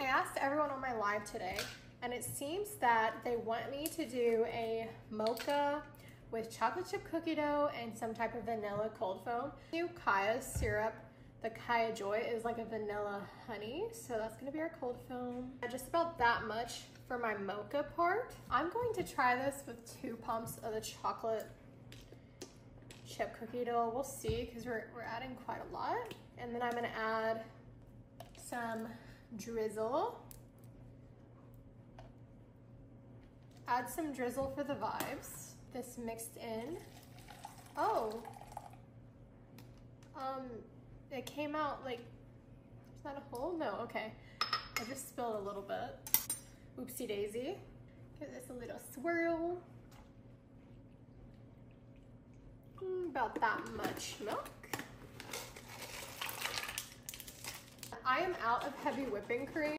I asked everyone on my live today, and it seems that they want me to do a mocha with chocolate chip cookie dough and some type of vanilla cold foam. New Kaya syrup, the Kaya Joy is like a vanilla honey, so that's gonna be our cold foam. Just about that much for my mocha part. I'm going to try this with two pumps of the chocolate chip cookie dough. We'll see, because we're, we're adding quite a lot. And then I'm gonna add some drizzle. Add some drizzle for the vibes. This mixed in. Oh, um, it came out like, is that a hole? No, okay. I just spilled a little bit. Oopsie daisy. Give this a little swirl. Mm, about that much milk. I am out of heavy whipping cream.